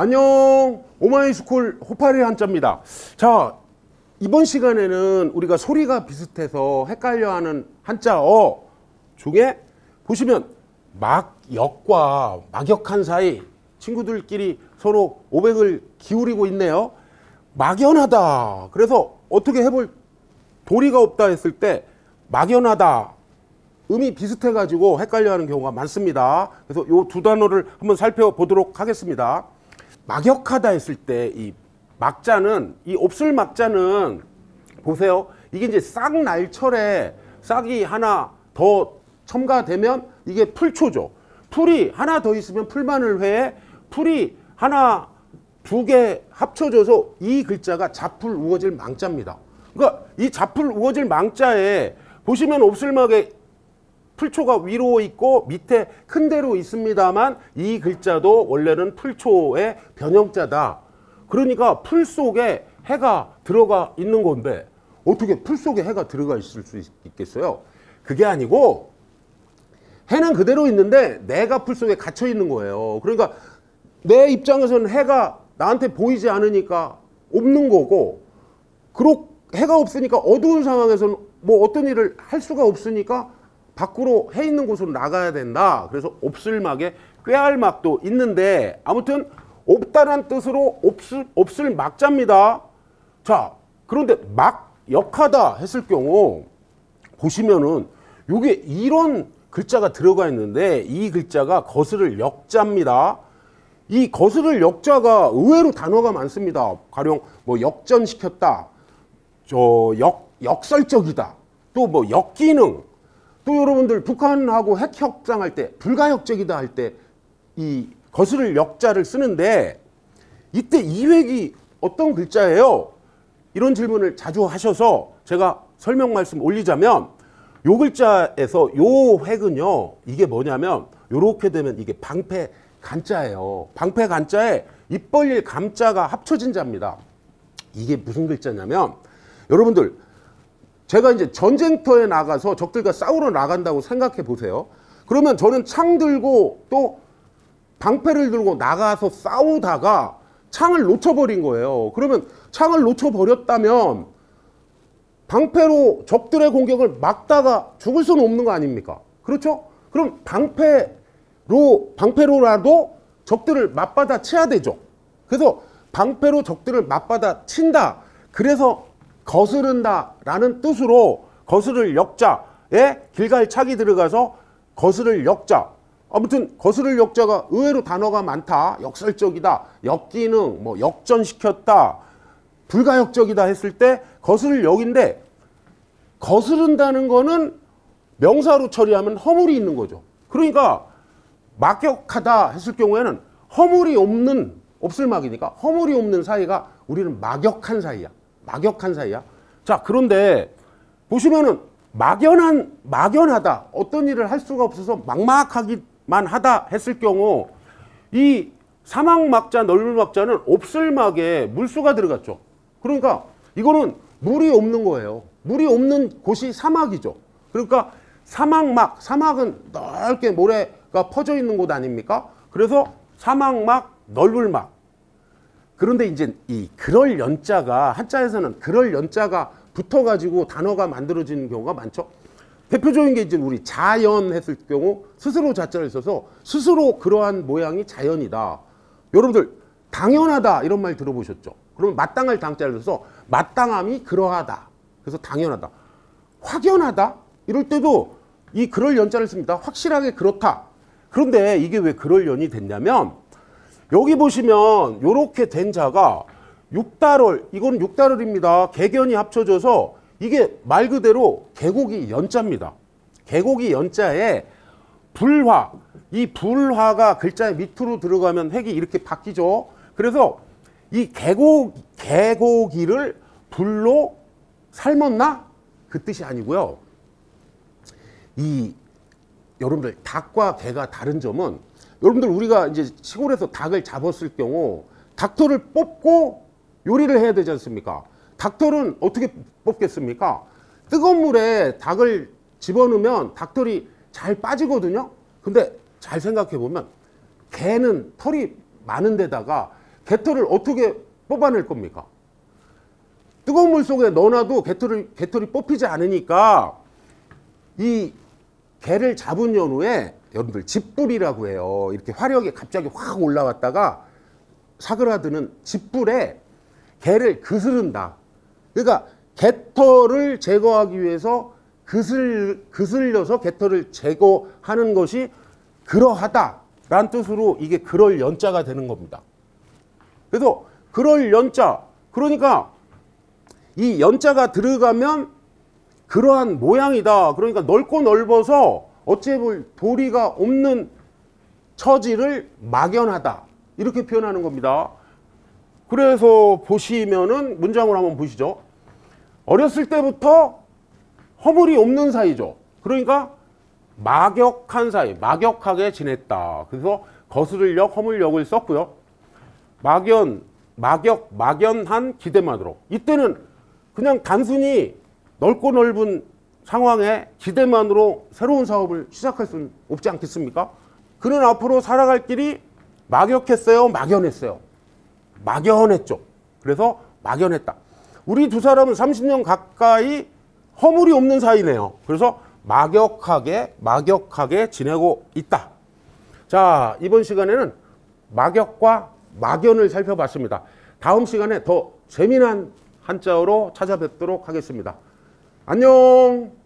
안녕. 오마이스쿨 호팔이 한자입니다. 자 이번 시간에는 우리가 소리가 비슷해서 헷갈려하는 한자어 중에 보시면 막역과 막역한 사이 친구들끼리 서로 오백을 기울이고 있네요. 막연하다. 그래서 어떻게 해볼 도리가 없다 했을 때 막연하다 음이 비슷해 가지고 헷갈려 하는 경우가 많습니다 그래서 이 두 단어를 한번 살펴보도록 하겠습니다 막역하다 했을 때 이 막자는 이 옵술 막자는 보세요. 이게 이제 싹 날철에 싹이 하나 더 첨가되면 이게 풀초죠. 풀이 하나 더 있으면 풀만을 회에 풀이 하나 두 개 합쳐져서 이 글자가 자풀 우어질 망자입니다. 그러니까 이 자풀 우어질 망자에 보시면 옵술막에 풀초가 위로 있고 밑에 큰 대로 있습니다만 이 글자도 원래는 풀초의 변형자다. 그러니까 풀 속에 해가 들어가 있는 건데 어떻게 풀 속에 해가 들어가 있을 수 있겠어요? 그게 아니고 해는 그대로 있는데 내가 풀 속에 갇혀 있는 거예요. 그러니까 내 입장에서는 해가 나한테 보이지 않으니까 없는 거고 그렇 해가 없으니까 어두운 상황에서는 뭐 어떤 일을 할 수가 없으니까 밖으로 해 있는 곳으로 나가야 된다. 그래서 없을 막에 꾀알막도 있는데 아무튼 없다란 뜻으로 없을, 없을 막자입니다. 자, 그런데 막 역하다 했을 경우 보시면은 요게 이런 글자가 들어가 있는데 이 글자가 거스를 역자입니다. 이 거스를 역자가 의외로 단어가 많습니다. 가령 뭐 역전시켰다. 저 역, 역설적이다. 또 뭐 역기능. 또 여러분들 북한하고 핵 협상할 때 불가역적이다 할 때 이 거스를 역자를 쓰는데 이때 이획이 어떤 글자예요? 이런 질문을 자주 하셔서 제가 설명 말씀 올리자면 요 글자에서 요 획은요 이게 뭐냐면 요렇게 되면 이게 방패 간자예요 방패 간자에 입 벌릴 감자가 합쳐진 자입니다 이게 무슨 글자냐면 여러분들 제가 이제 전쟁터에 나가서 적들과 싸우러 나간다고 생각해 보세요. 그러면 저는 창 들고 또 방패를 들고 나가서 싸우다가 창을 놓쳐버린 거예요. 그러면 창을 놓쳐버렸다면 방패로 적들의 공격을 막다가 죽을 수는 없는 거 아닙니까? 그렇죠? 그럼 방패 로, 방패로라도 적들을 맞받아 쳐야 되죠. 그래서 방패로 적들을 맞받아 친다. 그래서 거스른다라는 뜻으로 거스를 역자에 길갈 차기 들어가서 거스를 역자. 아무튼 거스를 역자가 의외로 단어가 많다. 역설적이다. 역기능 뭐 역전시켰다. 불가역적이다 했을 때 거스를 역인데 거스른다는 거는 명사로 처리하면 허물이 있는 거죠. 그러니까 막역하다 했을 경우에는 허물이 없는 없을 막이니까 허물이 없는 사이가 우리는 막역한 사이야 막역한 사이야. 자, 그런데 보시면은 막연한 막연하다. 어떤 일을 할 수가 없어서 막막하기만 하다 했을 경우 이 사막막자 넓은막자는 없을막에 물수가 들어갔죠. 그러니까 이거는 물이 없는 거예요. 물이 없는 곳이 사막이죠. 그러니까 사막막, 사막은 넓게 모래 가 퍼져 있는 곳 아닙니까? 그래서 사막막, 넓을막. 그런데 이제 이 그럴 연자가 한자에서는 그럴 연자가 붙어가지고 단어가 만들어지는 경우가 많죠. 대표적인 게 이제 우리 자연 했을 경우 스스로 자자를 써서 스스로 그러한 모양이 자연이다. 여러분들 당연하다 이런 말 들어보셨죠? 그러면 마땅할 당자를 써서 마땅함이 그러하다. 그래서 당연하다. 확연하다 이럴 때도 이 그럴 연자를 씁니다. 확실하게 그렇다. 그런데 이게 왜 그럴 연이 됐냐면 여기 보시면 이렇게 된 자가 6달월 이거는 6달월입니다. 개견이 합쳐져서 이게 말 그대로 개고기 연자입니다. 개고기 연자에 불화 이 불화가 글자 밑으로 들어가면 획이 이렇게 바뀌죠. 그래서 이 개고 개고기를 불로 삶았나 그 뜻이 아니고요. 이 여러분들 닭과 개가 다른 점은 여러분들 우리가 이제 시골에서 닭을 잡았을 경우 닭털을 뽑고 요리를 해야 되지 않습니까? 닭털은 어떻게 뽑겠습니까? 뜨거운 물에 닭을 집어넣으면 닭털이 잘 빠지거든요. 근데 잘 생각해 보면 개는 털이 많은 데다가 개털을 어떻게 뽑아낼 겁니까? 뜨거운 물 속에 넣어놔도 개털이, 개털이 뽑히지 않으니까 이 개를 잡은 연후에 여러분들 집불이라고 해요. 이렇게 화력이 갑자기 확 올라왔다가 사그라드는 집불에 개를 그스른다. 그러니까 개털을 제거하기 위해서 그슬, 그슬려서 개털을 제거하는 것이 그러하다라는 뜻으로 이게 그럴 연자가 되는 겁니다. 그래서 그럴 연자 그러니까 이 연자가 들어가면 그러한 모양이다. 그러니까 넓고 넓어서 어찌해볼 도리가 없는 처지를 막연하다. 이렇게 표현하는 겁니다. 그래서 보시면은 문장을 한번 보시죠. 어렸을 때부터 허물이 없는 사이죠. 그러니까 막역한 사이, 막역하게 지냈다. 그래서 거스를역, 허물역을 썼고요. 막연, 막역, 막연한 기대만으로. 이때는 그냥 단순히 넓고 넓은 상황에 기대만으로 새로운 사업을 시작할 수는 없지 않겠습니까? 그는 앞으로 살아갈 길이 막역했어요, 막연했어요. 막연했죠. 그래서 막연했다. 우리 두 사람은 30년 가까이 허물이 없는 사이네요. 그래서 막역하게, 막역하게 지내고 있다. 자, 이번 시간에는 막역과 막연을 살펴봤습니다. 다음 시간에 더 재미난 한자어로 찾아뵙도록 하겠습니다. 안녕!